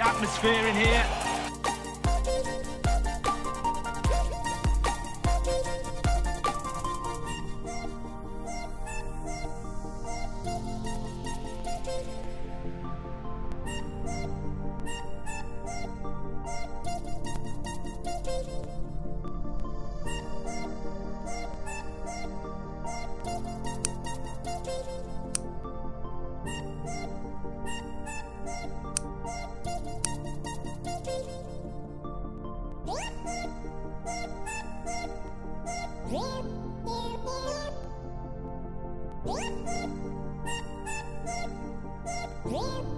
atmosphere in here. Real